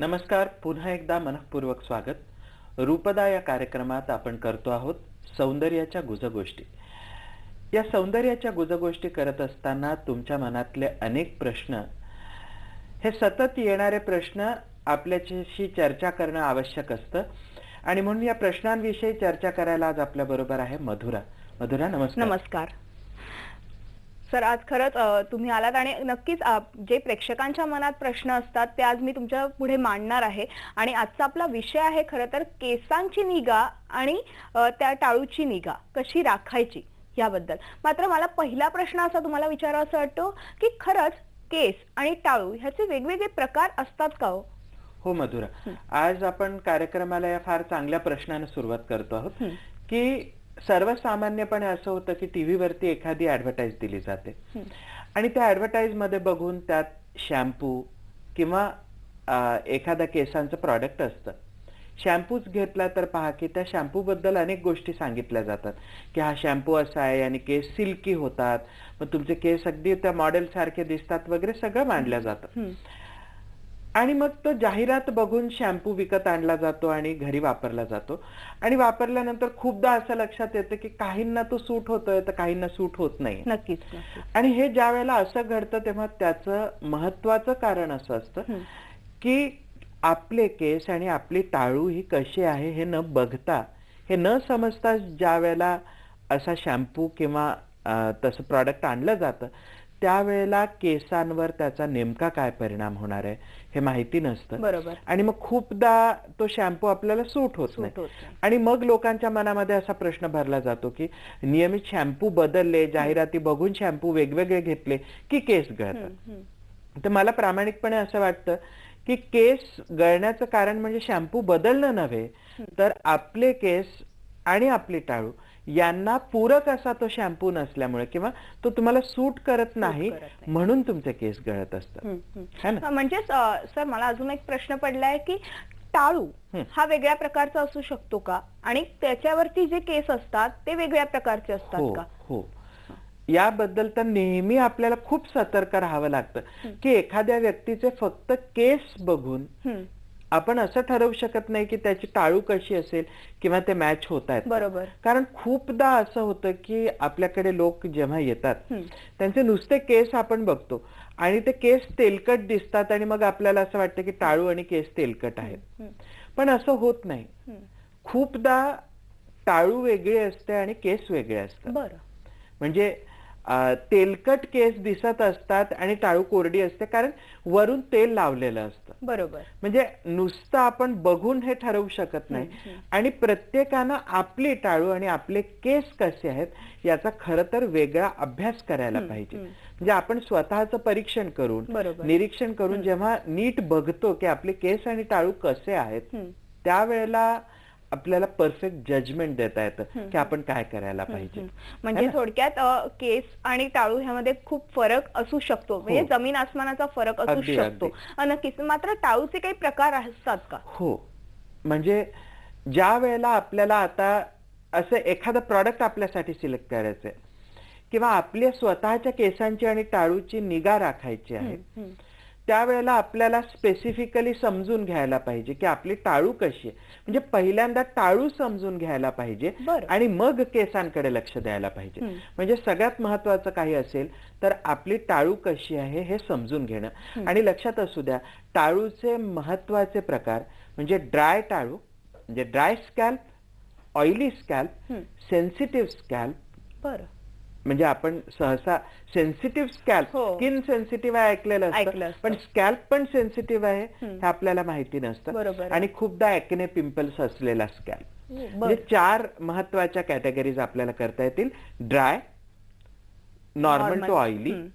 नमस्कार पुन्हा एकदा मनपूर्वक स्वागत. रूपदा या कार्यक्रमात आपण करतो आहोत सौंदर्याच्या गुजगोष्टी. या सौंदर्याच्या गुजगोष्टी करत असताना तुमच्या मनातले अनेक प्रश्न हे सतत येणारे प्रश्न आपल्याशी चर्चा करणं आवश्यक असतं. आणि म्हणून या प्रश्नांविषयी चर्चा करायला आज आपल्याबरोबर आहे मधुरा. मधुरा नमस्कार. नमस्कार. सर आज खरंच तुम्ही आलात आणि नक्कीच जे प्रेक्षकांच्या मनात प्रश्न असतात ते आज मी तुमच्यापुढे मांडणार आहे. आणि आजचा आपला विषय आहे खरं तर केसांची निगा आणि त्या टाळूची निगा कशी राखायची याबद्दल. मात्र मला पहिला प्रश्न असा तुम्हाला विचारावा असं वाटतो की खरंच केस आणि टाळू ह्याचे वेगवेगळे प्रकार असतात का हो? हो मधुरा. आज आपण कार्यक्रमाला या फार चांगल्या प्रश्नाने सुरुवात करतो आहोत. की सर्वसामान्यपणे असं होतं की टीव्ही वरती एखादी ऍडव्हर्टाईज दिली जाते. आणि त्या ऍडव्हर्टाईजमध्ये बघून त्यात शॅम्पू किंवा एखादा केसांचं प्रॉडक्ट असतं. शॅम्पूच घेतला तर पहा की त्या शॅम्पू बद्दल अनेक गोष्टी सांगितल्या जातात. की हा शॅम्पू असा आहे आणि केस सिल्की होतात. मग तुमचे केस अगदी त्या मॉडेल सारखे दिसतात वगैरे सगळं मांडलं जातं. आणि मग तो जाहिरात बघून शॅम्पू विकत आणला जातो आणि घरी वापरला जातो. आणि वापरल्यानंतर खूपदा असं लक्षात येतं की काहींना तो सूट होतोय तर काहींना सूट होत नाही. नक्कीच आणि हे ज्या वेळेला असं घडतं तेव्हा त्याचं महत्वाचं कारण असं असतं. की आपले केस आणि आपली टाळू ही कशी आहे हे न बघता हे न समजता ज्या वेळेला असा शॅम्पू किंवा तसं प्रॉडक्ट आणलं जातं त्यावेळेला केसांवर त्याचा नेमका काय परिणाम होणार आहे हे माहिती नसतं. बरोबर. आणि मग खूपदा तो शॅम्पू आपल्याला सूट होत नाही. आणि मग लोकांच्या मनामध्ये असा प्रश्न भरला जातो की नियमित शॅम्पू बदलले जाहिराती बघून शॅम्पू वेगवेगळे घेतले की केस गळतात. हं. तर मला प्रामाणिकपणे असं वाटतं की केस गळण्याचं कारण म्हणजे शॅम्पू बदलणं नव्हे तर आपले केस आणि आपली टाळू यांना पूरक असा तो शॅम्पू नसल्यामुळे किंवा तो तुम्हाला सूट करत नाही. म्हणून तुमचे केस गळत असतात. म्हणजेच अ, सर मला अजून एक प्रश्न पडलाय की टाळू हं. वेगळ्या प्रकारचा असू शकतो का? आणि त्याच्यावरती जे केस असतात ते वेगळ्या प्रकारचे असतात हो का? हो. याबद्दल तर नेहमी आपल्याला खूप सतर्क राहावं लागतं की एखाद्या व्यक्तीचे फक्त केस बघून आपण असं ठरवू शकत नाही की त्याची टाळू कशी असेल किंवा ते मॅच होत आहेत बरोबर. कारण खूपदा असं होतं की आपल्याकडे लोक जेव्हा येतात. त्यांचे नुसते केस आपण बघतो आणि ते केस तेलकट दिसतात आणि मग आपल्याला असं वाटतं की टाळू आणि केस तेलकट आहेत. पण असं होत नाही. खूपदा टाळू वेगळी असते आणि केस वेगळे असतात. बरं. म्हणजे तेलकट केस दिसत असतात आणि टाळू कोरडी असते कारण वरून तेल लावलेलं असतं बरोबर म्हणजे नुसतं आपण बघून हे ठरवू शकत नाही. आणि प्रत्येकानं आपली टाळू आणि आपले केस कसे आहेत याचा खरं तर वेगळा अभ्यास करायला पाहिजे. म्हणजे आपण स्वतःचं परीक्षण करून. निरीक्षण करून जेव्हा नीट बघतो की आपले केस आणि टाळू कसे आहेत. त्यावेळेला आपल्याला परफेक्ट जजमेंट देता येतं की आपण काय करायला पाहिजे. म्हणजे? थोडक्यात केस आणि टाळू ह्यामध्ये खूप फरक असू शकतो म्हणजे हो. जमीन आसमानाचा फरक असू शकतो नक्कीच मात्र टाळूचे काही प्रकार असतात का हो म्हणजे ज्या वेळेला आपल्याला आता असं एखादं प्रॉडक्ट आपल्यासाठी सिलेक्ट करायचंय किंवा आपल्या स्वतःच्या केसांची आणि टाळूची निगा राखायची आहे. त्यावेळेला आपल्याला स्पेसिफिकली समजून घ्यायला पाहिजे की आपली टाळू कशी आहे म्हणजे पहिल्यांदा टाळू समजून घ्यायला पाहिजे. आणि मग केसांकडे लक्ष द्यायला पाहिजे. म्हणजे सगळ्यात महत्वाचं काही असेल तर आपली टाळू कशी आहे हे समजून घेणं आणि लक्षात असू द्या टाळूचे महत्त्वाचे प्रकार म्हणजे ड्राय टाळू म्हणजे dry scalp oily scalp. Sensitive scalp बरं म्हणजे आपण सहसा सेन्सिटिव्ह स्कॅल्प हो. स्किन सेन्सिटिव्ह आहे ऐकलेलं ऐकलं असतं. पण स्कॅल्प पण सेन्सिटिव्ह आहे हं. हे आपल्याला माहिती नसतं. आणि खूपदा ऍक्ने पिंपल्स असलेला स्कॅल्प बरं म्हणजे चार महत्त्वाच्या कॅटेगरीज आपल्याला करता येतील ड्राय नॉर्मल. टू ऑइली हं.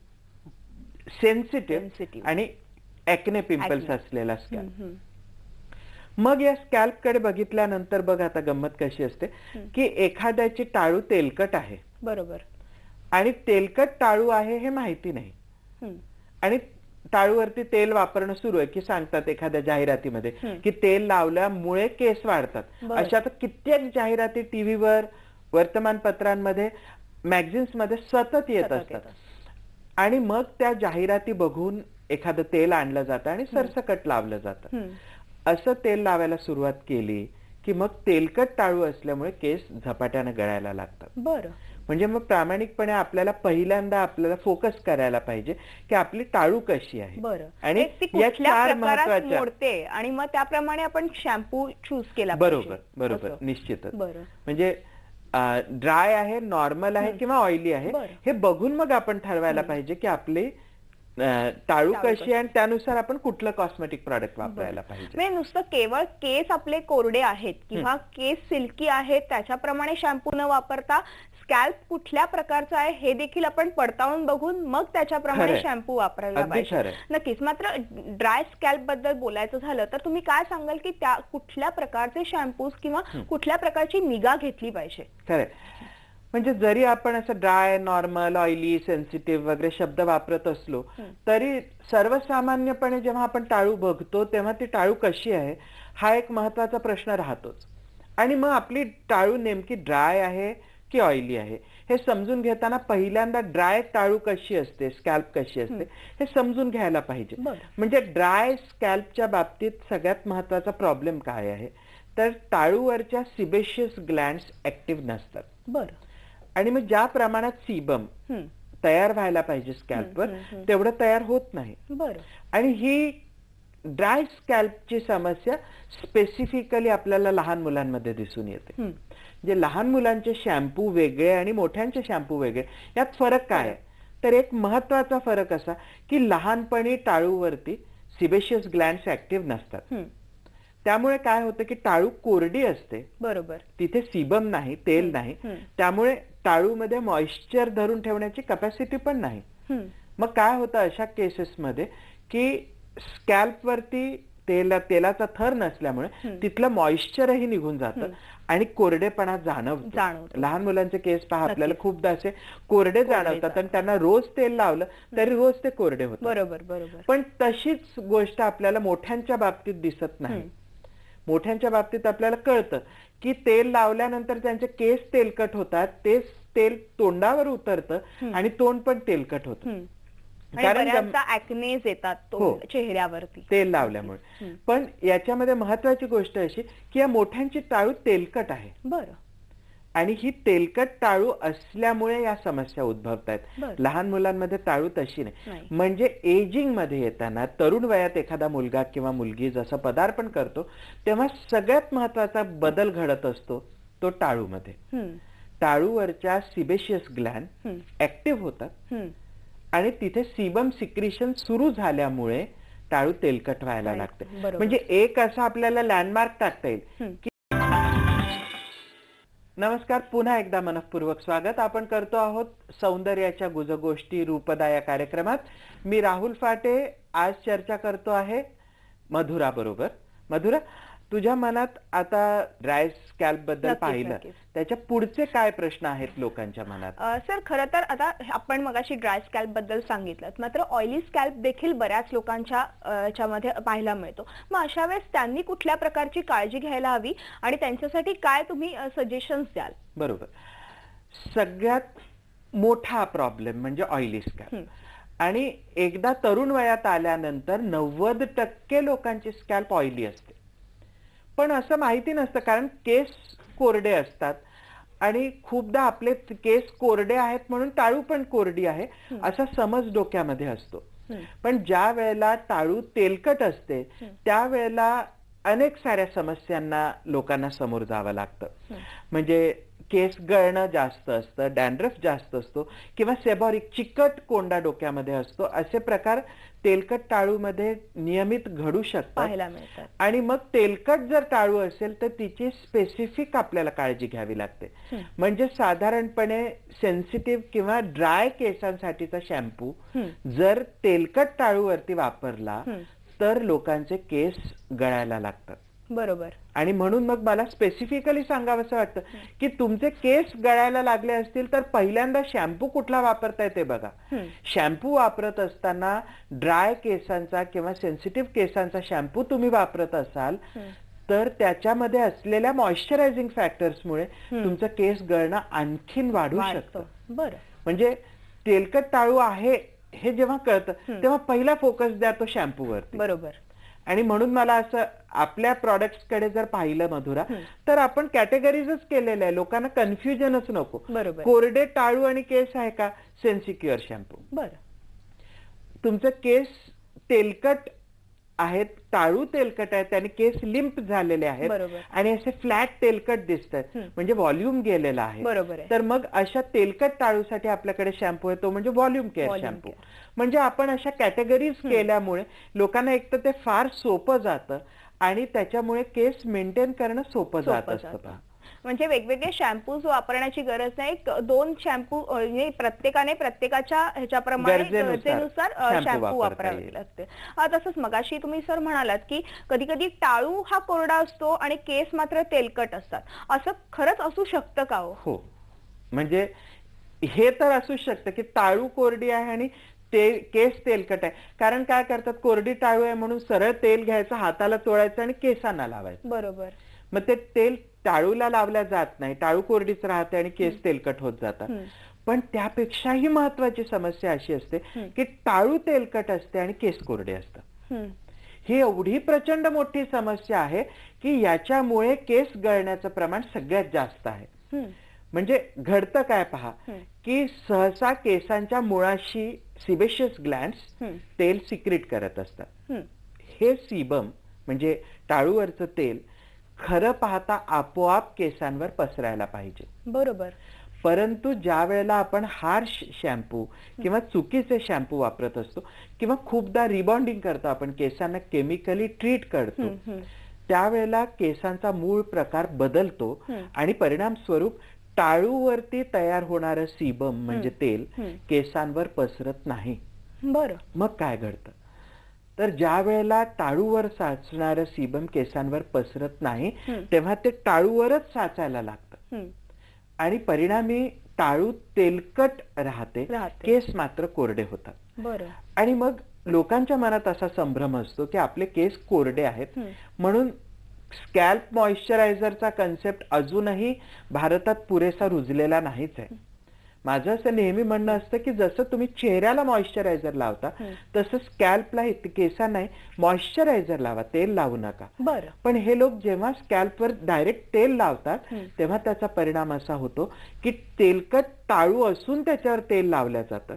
सेन्सिटिव्ह. आणि ऍक्ने पिंपल्स. असलेला हं, स्कॅल्प हं. मग या स्कॅल्पकडे बघितल्यानंतर बघ आता गंमत कशी असते हं. की एखाद्याची टाळू तेलकट आहे बरोबर आणि तेलकट टाळू आहे हे माहिती नाही. आणि टाळूवरती तेल वापरणं सुरू आहे की सांगतात एखाद्या जाहिरातीमध्ये. की तेल लावल्यामुळे केस वाढतात. अशा तर कित्येक जाहिराती टीव्हीवर वर्तमानपत्रांमध्ये मॅगझिन्समध्ये सतत येत सतत असतात आणि मग त्या जाहिराती बघून एखादं तेल आणलं जातं आणि सरसकट लावलं जातं. असं तेल लावायला सुरुवात केली की मग तेलकट टाळू असल्यामुळे केस झपाट्याने गळायला लागतात बरं म्हणजे मग प्रामाणिकपणे आपल्याला पहिल्यांदा आपल्याला फोकस करायला पाहिजे की आपली टाळू कशी आहे. बरं. आणि मोडते आणि मग त्याप्रमाणे आपण शॅम्पू चूज केला बरोबर. बरोबर. निश्चितच. म्हणजे ड्राय आहे नॉर्मल आहे किंवा ऑइली आहे. हे बघून मग आपण ठरवायला पाहिजे की आपली टाळू कशी आहे आणि त्यानुसार आपण कुठलं कॉस्मेटिक प्रॉडक्ट वापरायला पाहिजे. म्हणजे नुसतं केवळ केस आपले कोरडे आहेत किंवा केस सिल्की आहेत त्याच्याप्रमाणे शॅम्पू न वापरता स्कॅल्प कुठल्या प्रकारचा आहे हे देखील आपण पडताळून बघून मग त्याच्याप्रमाणे. शॅम्पू वापरायला पाहिजे. नक्कीच. मात्र ड्राय स्कॅल्पबद्दल बोलायचं झालं तर तुम्ही काय सांगाल की त्या कुठल्या प्रकारचे शॅम्पूज किंवा कुठल्या प्रकारची निगा घेतली पाहिजे? म्हणजे जरी आपण असं ड्राय नॉर्मल ऑइली सेन्सिटिव्ह वगैरे शब्द वापरत असलो तरी सर्वसामान्यपणे जेव्हा आपण टाळू बघतो तेव्हा ती टाळू कशी आहे हा एक महत्त्वाचा प्रश्न राहतोच. आणि मग आपली टाळू नेमकी ड्राय आहे की ऑइली आहे. हे समजून घेताना पहिल्यांदा ड्राय टाळू कशी असते स्कॅल्प कशी असते हे समजून घ्यायला पाहिजे. म्हणजे ड्राय स्कॅल्पच्या बाबतीत सगळ्यात महत्त्वाचा प्रॉब्लेम काय आहे? तर टाळूवरच्या सिबेशियस ग्लँड्स ऍक्टिव्ह नसतात. बरं. आणि मग ज्या प्रमाणात सीबम. तयार व्हायला पाहिजे स्कॅल्पवर तेवढं तयार होत नाही. बरं. आणि ही ड्राय स्कॅल्पची समस्या स्पेसिफिकली आपल्याला लहान मुलांमध्ये दिसून येते. हं. जे लहान मुलांचे शॅम्पू वेगळे आणि मोठ्यांचे शॅम्पू वेगळे यात फरक काय आहे तर एक महत्त्वाचा फरक असा की लहानपणी टाळूवरती सिबेशियस ग्लँड्स ऍक्टिव्ह नसतात. त्यामुळे काय होतं की टाळू कोरडी असते बरोबर तिथे सीबम नाही तेल नाही. त्यामुळे टाळूमध्ये मॉइश्चर धरून ठेवण्याची कपॅसिटी पण नाही. मग काय होतं अशा केसेसमध्ये की स्कॅल्प वरती तेला तेलाचा थर नसल्यामुळे तिथलं मॉइश्चरही निघून जातं. आणि कोरडेपणा जाणवतो. लहान मुलांचे केस पहा आपल्याला खूपदा असे कोरडे जाणवतात आणि त्यांना रोज तेल लावलं तरी रोज ते कोरडे होतात. बरोबर बरोबर. पण तशीच गोष्ट आपल्याला मोठ्यांच्या बाबतीत दिसत नाही. मोठ्यांच्या बाबतीत आपल्याला कळतं की तेल लावल्यानंतर त्यांचे केस तेलकट होतात. तेच तेल तोंडावर उतरतं आणि तोंड पण तेलकट होतं. ऍक्नेज येतात तो हो. चेहऱ्यावरती तेल लावल्यामुळे पण याच्यामध्ये महत्वाची गोष्ट अशी की या मोठ्यांची टाळू तेलकट आहे बरं आणि ही तेलकट टाळू असल्यामुळे या समस्या उद्भवत आहेत. लहान मुलांमध्ये टाळू तशी नाही. म्हणजे एजिंगमध्ये येताना तरुण वयात एखादा मुलगा किंवा मुलगी जसं पदार्पण करतो तेव्हा सगळ्यात महत्त्वाचा बदल घडत असतो तो टाळूमध्ये. टाळूवरच्या सिबेशियस ग्लॅन. ऍक्टिव्ह होतात. आणि तिथे सीबम सिक्रिशन सुरू झाल्यामुळे टाळू तेलकट व्हायला. लागते. म्हणजे एक असं आपल्याला लँडमार्क टाकता येईल. की नमस्कार पुन्हा एकदा मनपूर्वक स्वागत आपण करतो आहोत सौंदर्याच्या गुजगोष्टी रूपदा या कार्यक्रमात मी राहुल फाटे आज चर्चा करतो आहे मधुरा बरोबर मधुरा तुझ्या मनात आता ड्राय स्कॅल्पबद्दल पाहिलं. त्याच्या पुढचे काय प्रश्न आहेत लोकांच्या मनात? सर खरं तर आता आपण मगाशी ड्राय स्कॅल्पबद्दल सांगितलं. मात्र ऑइली स्कॅल्प देखील बऱ्याच लोकांच्या पाहायला मिळतो. मग अशा वेळेस त्यांनी कुठल्या प्रकारची काळजी घ्यायला हवी आणि त्यांच्यासाठी काय तुम्ही सजेशन्स द्याल? बरोबर. सगळ्यात मोठा प्रॉब्लेम म्हणजे ऑइली स्कॅल्प आणि एकदा तरुण वयात आल्यानंतर नव्वद टक्के लोकांची स्कॅल्प ऑइली असते. पण असं माहिती नसतं कारण केस कोरडे असतात. आणि खूपदा आपले केस कोरडे आहेत म्हणून टाळू पण कोरडी आहे असा समज डोक्यामध्ये असतो. पण ज्या वेळेला टाळू तेलकट असते त्यावेळेला अनेक साऱ्या समस्यांना लोकांना समोर जावं लागतं. म्हणजे केस गळणं जास्त असतं डॅन्ड्रफ जास्त असतो किंवा सेबॉरिक चिकट कोंडा डोक्यामध्ये असतो असे प्रकार तेलकट टाळूमध्ये नियमित घडू शकतात. पाहायला मिळतात. आणि मग तेलकट जर टाळू असेल तर तिची स्पेसिफिक आपल्याला काळजी घ्यावी लागते. म्हणजे साधारणपणे सेन्सिटिव्ह किंवा ड्राय केसांसाठीचा शॅम्पू जर तेलकट टाळूवरती वापरला तर लोकांचे केस गळायला लागतात. बरोबर. आणि म्हणून मग मला स्पेसिफिकली सांगावंसं वाटतं की तुमचे केस गळायला लागले असतील तर पहिल्यांदा शॅम्पू कुठला वापरताय ते बघा. शॅम्पू वापरत असताना ड्राय केसांचा किंवा सेन्सिटिव्ह केसांचा शॅम्पू तुम्ही वापरत असाल तर त्याच्यामध्ये असलेल्या मॉइश्चरायझिंग फॅक्टर्समुळे तुमचं केस गळणं आणखीन वाढू शकतं. बरं. म्हणजे तेलकट टाळू आहे हे जेव्हा कळतं तेव्हा पहिला फोकस द्या तो शॅम्पू वरती. बरोबर. आणि म्हणून मला असं आपल्या products कडे जर पाहिलं मधुरा तर आपण कॅटेगरीजच केलेल्या आहे. लोकांना कन्फ्युजनच नको. बरोबर. कोरडे टाळू आणि केस आहे का? सेन्सिक्युअर शॅम्पू बरं. तुमचं केस तेलकट आहेत टाळू तेलकट आहेत आणि केस लिंप झालेले आहेत. आणि असे फ्लॅट तेलकट दिसत आहेत. म्हणजे व्हॉल्यूम गेलेला आहे बरोबर तर मग अशा तेलकट टाळूसाठी आपल्याकडे शॅम्पू आहे तो म्हणजे व्हॉल्यूम केअर शॅम्पू. म्हणजे आपण अशा कॅटेगरीज केल्यामुळे लोकांना एक तर ते फार सोपं जातं आणि त्याच्यामुळे केस मेंटेन करणं सोपं जात असतं. म्हणजे वेगवेगळे शॅम्पूज वापरण्याची गरज नाही. दोन शॅम्पू म्हणजे प्रत्येकाने प्रत्येकाच्या ह्याच्याप्रमाणे गरजेनुसार शॅम्पू वापरावे. लागते. तसंच मगाशी तुम्ही सर म्हणालात की कधी कधी टाळू हा कोरडा असतो आणि केस मात्र तेलकट असतात. असं खरंच असू शकतं का हो? हो. म्हणजे हे तर असू शकतं की टाळू कोरडी आहे आणि ते केस तेलकट आहे. कारण काय करतात कोरडी टाळू आहे म्हणून सरळ तेल घ्यायचं हाताला चोळायचं आणि केसांना लावायचं. बरोबर. मग ते तेल टाळूला लावल्या जात नाही टाळू कोरडीच राहते आणि केस तेलकट होत जातात. पण त्यापेक्षाही महत्वाची समस्या अशी असते. की टाळू तेलकट असते आणि केस कोरडे असतात हं. एवढी प्रचंड मोठी समस्या आहे की याच्यामुळे केस गळण्याचं प्रमाण सगळ्यात जास्त आहे. म्हणजे घडतं काय पहा. की सहसा केसांच्या मुळाशी सिबेशियस ग्लँड्स हं. तेल सिक्रिट करत असतात हं. हे सीबम म्हणजे टाळूवरचं तेल खरं पाहता आपोआप केसांवर पसरायला पाहिजे बरोबर परंतु ज्या वेळेला आपण हार्श शॅम्पू किंवा चुकीचे शॅम्पू वापरत असतो किंवा खूपदा रिबॉन्डिंग करतो आपण केसांना केमिकली ट्रीट करतो. त्यावेळेला केसांचा मूळ प्रकार बदलतो. आणि परिणाम स्वरूप टाळूवरती तयार होणारं सीबम म्हणजे तेल. केसांवर पसरत नाही बरं मग काय घडतं तर ज्या वेळेला टाळूवर साचणारं सीबम केसांवर पसरत नाही. तेव्हा ते टाळूवरच साचायला लागतं. आणि परिणामी टाळू तेलकट राहते. केस मात्र कोरडे होतात आणि मग लोकांच्या मनात असा संभ्रम असतो की आपले केस कोरडे आहेत. म्हणून स्कॅल्प मॉइश्चरायझरचा कन्सेप्ट अजूनही भारतात पुरेसा रुजलेला नाहीच आहे माझं असं नेहमी म्हणणं असतं की जसं तुम्ही चेहऱ्याला मॉइश्चरायझर लावता. तसं स्कॅल्पला केसांना मॉइश्चरायझर लावा तेल लावू नका बरं पण हे लोक जेव्हा स्कॅल्पवर डायरेक्ट तेल लावतात. तेव्हा त्याचा परिणाम असा होतो की तेलकट टाळू असून त्याच्यावर तेल लावलं जातं.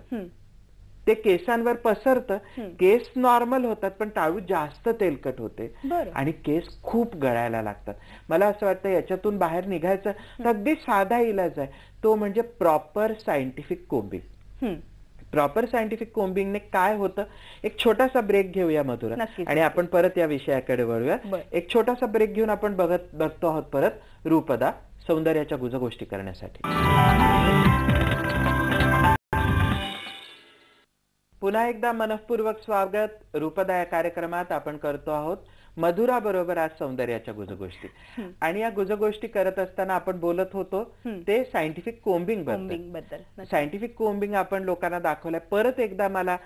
ते केसांवर पसरतं. केस नॉर्मल होतात पण टाळू जास्त तेलकट होते. आणि केस खूप गळायला लागतात. मला असं वाटतं याच्यातून बाहेर निघायचं तर अगदी साधा इलाज आहे. तो म्हणजे प्रॉपर सायंटिफिक कोम्बिंग हं. प्रॉपर सायंटिफिक कोम्बिंगने काय होतं एक छोटासा ब्रेक घेऊया मधुरा. आणि आपण परत या विषयाकडे वळूया. एक छोटासा ब्रेक घेऊन आपण बघत बघतो आहोत परत रूपदा सौंदर्याच्या गुजगोष्टी करण्यासाठी. पुन्हा एकदा मनपूर्वक स्वागत रूपदा या कार्यक्रमात आपण करतो आहोत मधुरा बरोबर आज सौंदर्याच्या गुजगोष्टी. आणि या गुजगोष्टी करत असताना आपण बोलत होतो. ते सायंटिफिक कोम्बिंगबद्दल. सायंटिफिक कोम्बिंग आपण लोकांना दाखवलंय परत एकदा मला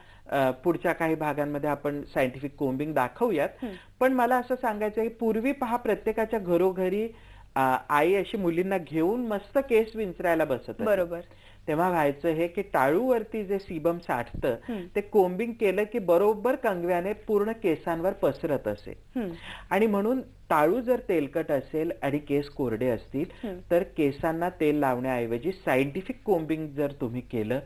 पुढच्या काही भागांमध्ये आपण सायंटिफिक कोम्बिंग दाखवूयात. पण मला असं सांगायचं की पूर्वी पहा प्रत्येकाच्या घरोघरी आई अशी मुलींना घेऊन मस्त केस विंचरायला बसत. बरोबर तेव्हा व्हायचं हे की टाळूवरती जे सीबम साठतं. ते कोम्बिंग केलं की बरोबर कंगव्याने पूर्ण केसांवर पसरत असे. आणि म्हणून टाळू जर तेलकट असेल आणि केस कोरडे असतील. तर केसांना तेल लावण्याऐवजी सायंटिफिक कोम्बिंग जर तुम्ही केलं.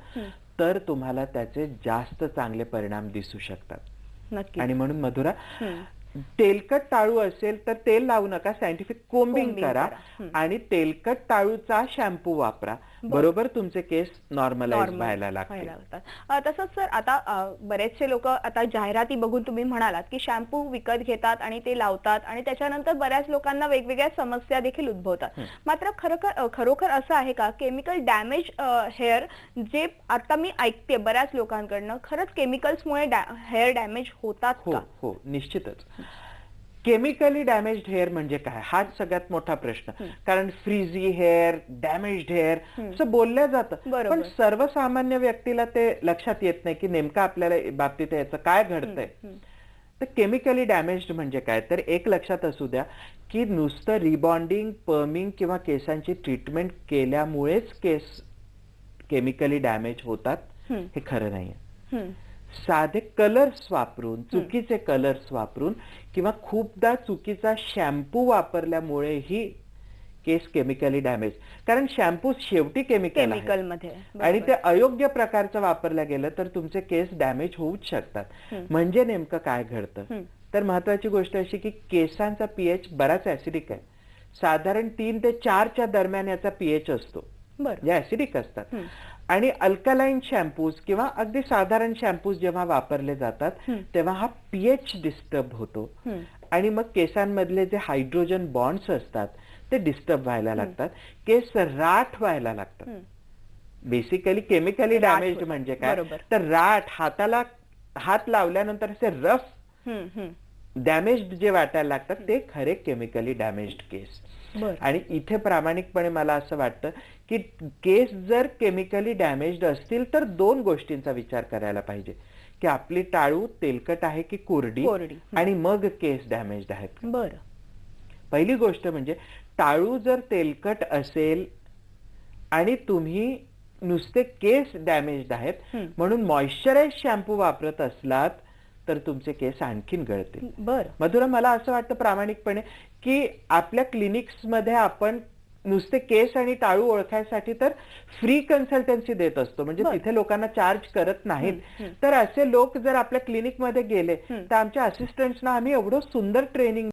तर तुम्हाला त्याचे जास्त चांगले परिणाम दिसू शकतात आणि म्हणून मधुरा. तेलकट टाळू असेल तर तेल लावू नका सायंटिफिक कोम्बिंग कोम्बिंग करा. आणि तेलकट टाळूचा शॅम्पू वापरा. बरोबर तुमचे केस नॉर्मलाइज व्हायला लागतात. तसंच सर आता बरेचसे लोक आता जाहिराती बघून तुम्ही म्हणालात की शॅम्पू विकत घेतात आणि ते लावतात आणि त्याच्यानंतर बऱ्याच लोकांना वेगवेगळ्या समस्या देखील उद्भवतात. मात्र खरोखर खरोखर असं आहे का? केमिकल डॅमेज हेअर जे आता मी ऐकते बऱ्याच लोकांकडनं खरंच केमिकल्समुळे हेअर डॅमेज होतात हो हो निश्चितच. केमिकली डॅमेज्ड हेअर म्हणजे काय हाच सगळ्यात मोठा प्रश्न हं. कारण फ्रीझी हेअर डॅमेज्ड हेअर हं. असं बोललं जातं. पण सर्वसामान्य व्यक्तीला ते लक्षात येत नाही की नेमकं आपल्याला बाबतीत याचं काय घडतंय हं. तर केमिकली डॅमेज्ड म्हणजे काय तर एक लक्षात असू द्या की नुसतं रिबॉन्डिंग पर्मिंग किंवा केसांची ट्रीटमेंट केल्यामुळेच केस केमिकली डॅमेज होतात हं. हे खरं नाहीये हं. साधे कलर्स वापरून चुकीचे कलर्स वापरून किंवा खूपदा चुकीचा शॅम्पू वापरल्यामुळेही केस केमिकली डॅमेज कारण शॅम्पू शेवटी केमिकल आहे केमिकलमध्ये आणि. ते अयोग्य प्रकारचं वापरलं गेलं तर तुमचे केस डॅमेज होऊच शकतात. म्हणजे नेमकं काय घडतं. तर महत्वाची गोष्ट अशी की केसांचा पीएच बराच ऍसिडिक आहे. साधारण तीन ते चारच्या दरम्यान याचा पीएच असतो. जे ऍसिडिक असतात. आणि अल्कलाईन शॅम्पूज किंवा अगदी साधारण शॅम्पूज जेव्हा वापरले जातात. तेव्हा हा पीएच डिस्टर्ब होतो. आणि मग केसांमधले जे हायड्रोजन बॉन्ड्स असतात ते डिस्टर्ब व्हायला लागतात केस राठ व्हायला लागतात. Basically chemically damage. म्हणजे काय. तर राठ हाताला हात लावल्यानंतर असे रफ. डॅमेज्ड जे वाटायला लागतात ते खरे केमिकली डॅमेज्ड केस आणि इथे प्रामाणिकपणे मला असं वाटतं की केस जर केमिकली डॅमेज्ड असतील तर दोन गोष्टींचा विचार करायला पाहिजे की आपली टाळू तेलकट आहे की कोरडी कोरडी. आणि मग केस डॅमेज्ड आहेत बरं पहिली गोष्ट म्हणजे टाळू जर तेलकट असेल आणि तुम्ही नुसते केस डॅमेज्ड आहेत. म्हणून मॉइश्चराइज शॅम्पू वापरत असलात तर तुमचे केस आणखीन गळतील बरं मधुरा मला असं वाटतं प्रामाणिकपणे की आपल्या क्लिनिक्समध्ये आपण नुसते केस आणि टाळू ओळखायसाठी तर फ्री कन्सल्टन्सी देत असतो म्हणजे. तिथे लोकांना चार्ज करत नाहीत. तर असे लोक जर आपल्या क्लिनिकमध्ये गेले. तर आमच्या असिस्टंट्सना आम्ही एवढं सुंदर ट्रेनिंग.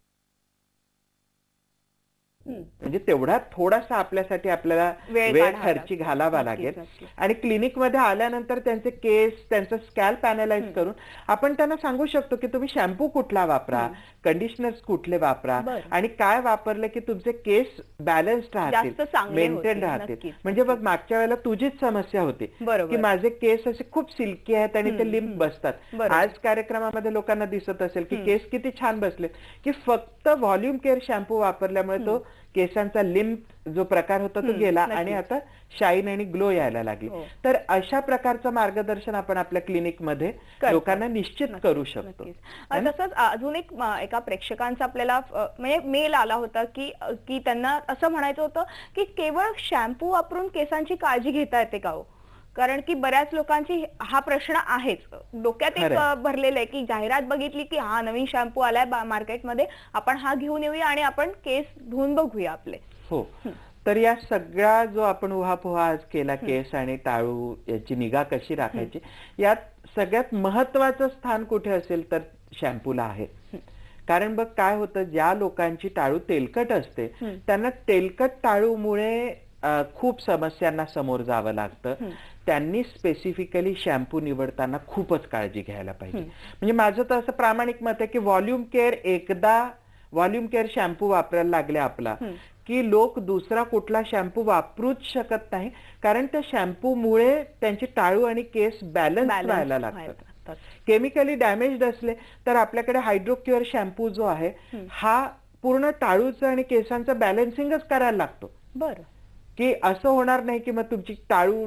म्हणजे तेवढा थोडासा आपल्यासाठी आपल्याला वेळ खर्ची. घालावा लागेल. आणि क्लिनिकमध्ये आल्यानंतर त्यांचे केस त्यांचं स्कॅल्प अनालाइज. करून आपण त्यांना सांगू शकतो की तुम्ही शॅम्पू कुठला वापरा. कंडिशनर्स कुठले वापरा. आणि काय वापरले की तुमचे केस बॅलन्स्ड राहतील मेंटेन होतील, राहतील. म्हणजे बघ मागच्या वेळेला तुझीच समस्या होती. की माझे केस असे खूप सिल्की आहेत आणि ते लिंब. बसतात. आज कार्यक्रमामध्ये लोकांना दिसत असेल की. केस किती छान बसले की फक्त व्हॉल्यूम केअर शॅम्पू वापरल्यामुळे तो केसांचा लिंब जो प्रकार होता तो गेला. आणि आता शाईन आणि ग्लो यायला लागली हो. तर अशा प्रकारचं मार्गदर्शन आपण आपल्या क्लिनिकमध्ये करतो. लोकांना निश्चित करू शकतो? तसंच अजून एक एका प्रेक्षकांचा आपल्याला म्हणजे मेल आला होता की की त्यांना असं म्हणायचं होतं की केवळ शॅम्पू वापरून केसांची काळजी घेता येते का हो कारण की बऱ्याच लोकांची हा प्रश्न आहेच. डोक्यात एक भरलेलं आहे की जाहिरात बघितली की हा नवीन शॅम्पू आलाय मार्केटमध्ये आपण हा घेऊन येऊया आणि आपण केस धुवून बघूया आपले. हो. तर या सगळ्या जो आपण उहापोहा आज केला केस आणि टाळू याची निगा कशी राखायची यात सगळ्यात महत्वाचं स्थान कुठे असेल तर शॅम्पूला आहे. कारण बघ काय होतं ज्या लोकांची टाळू तेलकट असते. त्यांना तेलकट टाळूमुळे खूप समस्यांना समोर जावं लागतं. त्यांनी स्पेसिफिकली शॅम्पू निवडताना खूपच काळजी घ्यायला पाहिजे. म्हणजे माझं तर असं प्रामाणिक मत आहे की व्हॉल्यूम केअर एकदा व्हॉल्यूम केअर शॅम्पू वापरायला लागले आपला. की लोक दुसरा कुठला शॅम्पू वापरूच शकत नाही कारण त्या शॅम्पूमुळे त्यांची टाळू आणि केस बॅलन्स व्हायला लागतात. केमिकली डॅमेज्ड असले तर आपल्याकडे हायड्रोक्युअर शॅम्पू जो आहे. हा पूर्ण टाळूचं आणि केसांचं बॅलन्सिंगच करायला लागतो बरं की असं होणार नाही की मग तुमची टाळू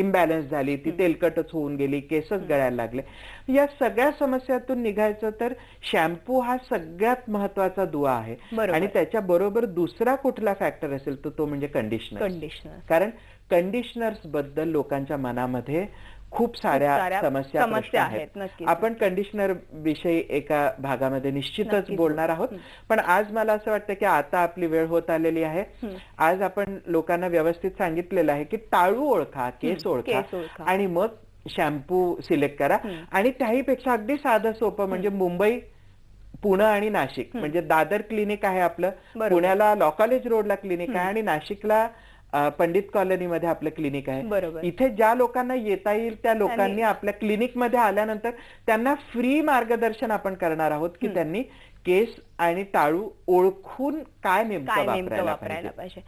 इम्बॅलन्स झाली ती तेलकटच होऊन गेली केसच गळायला लागले. या सगळ्या समस्यातून निघायचं तर शॅम्पू हा सगळ्यात महत्त्वाचा दुवा आहे. आणि त्याच्या बरोबर दुसरा कुठला फॅक्टर असेल तर तो म्हणजे कंडिशनर कंडिशनर कारण कंडिशनर्सबद्दल लोकांच्या मनामध्ये खूप साऱ्या समस्या समस्या आहेत. आपण कंडिशनर विषयी एका भागामध्ये निश्चितच बोलणार आहोत. पण आज मला असं वाटतं की आता आपली वेळ होत आलेली आहे. आज आपण लोकांना व्यवस्थित सांगितलेलं आहे की टाळू ओळखा केस ओळखा. आणि मग शॅम्पू सिलेक्ट करा. आणि त्याहीपेक्षा अगदी साधं सोपं म्हणजे मुंबई पुणे आणि नाशिक. म्हणजे दादर क्लिनिक आहे आपलं. पुण्याला लॉ कॉलेज रोडला क्लिनिक. आहे आणि नाशिकला पंडित कॉलनीमध्ये आपलं क्लिनिक आहे बरोबर. इथे ज्या लोकांना येता येईल त्या लोकांनी आपल्या क्लिनिकमध्ये आल्यानंतर त्यांना फ्री मार्गदर्शन आपण करणार आहोत की. त्यांनी केस आणि टाळू ओळखून काय नेमकं वापरायला पाहिजे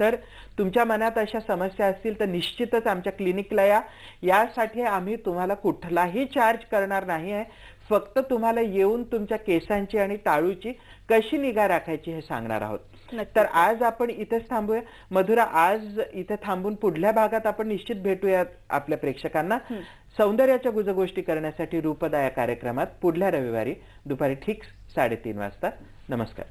तर तुमच्या मनात अशा समस्या असतील तर निश्चितच आमच्या क्लिनिकला या यासाठी आम्ही तुम्हाला कुठलाही चार्ज करणार नाही आहे फक्त तुम्हाला येऊन तुमच्या केसांची आणि टाळूची कशी निगा राखायची हे सांगणार आहोत. तर आज आपण इथेच थांबूया. मधुरा आज इथे थांबून पुढल्या भागात आपण निश्चित भेटूयात आपल्या प्रेक्षकांना. सौंदर्याच्या गुजगोष्टी करण्यासाठी रूपदा या कार्यक्रमात पुढल्या रविवारी दुपारी ठीक साडेतीन वाजता. नमस्कार.